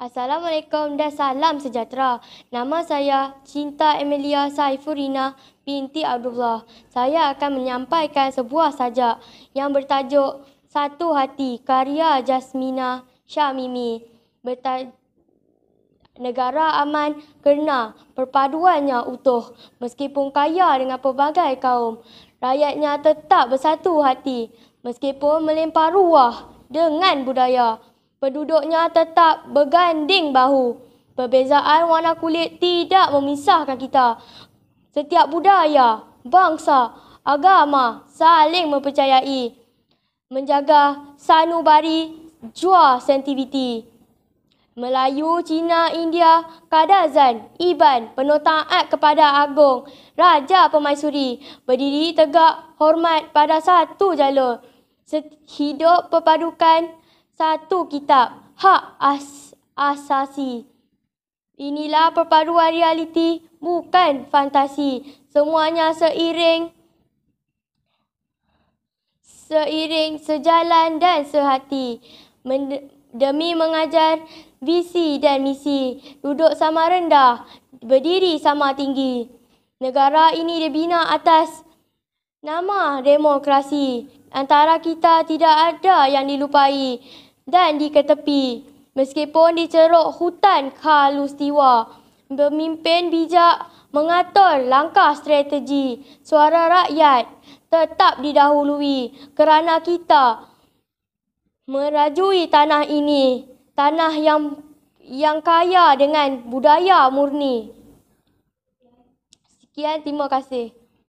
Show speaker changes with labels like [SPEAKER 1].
[SPEAKER 1] Assalamualaikum dan salam sejahtera. Nama saya Cinta Emilia Saifurina binti Abdullah. Saya akan menyampaikan sebuah sajak yang bertajuk Satu Hati karya Jasmina Syamimi. Berta- Negara aman kerana perpaduannya utuh. Meskipun kaya dengan pelbagai kaum, rakyatnya tetap bersatu hati. Meskipun melempar ruah dengan budaya, penduduknya tetap berganding bahu. Perbezaan warna kulit tidak memisahkan kita. Setiap budaya, bangsa, agama saling mempercayai. Menjaga sanubari jua sentiviti. Melayu, Cina, India, Kadazan, Iban penuh taat kepada Agong, Raja Pemaisuri, berdiri tegak hormat pada satu jalur. Hidup perpadukan satu kitab, hak as asasi. Inilah perpaduan realiti, bukan fantasi. Semuanya seiring seiring, sejalan dan sehati. Men- demi mengajar visi dan misi. Duduk sama rendah, berdiri sama tinggi. Negara ini dibina atas nama demokrasi. Antara kita tidak ada yang dilupai dan diketepi. Meskipun diceruk hutan khalistiwa. Pemimpin bijak mengatur langkah strategi. Suara rakyat tetap didahului kerana kita merajui tanah ini, tanah yang yang kaya dengan budaya murni. Sekian, terima kasih.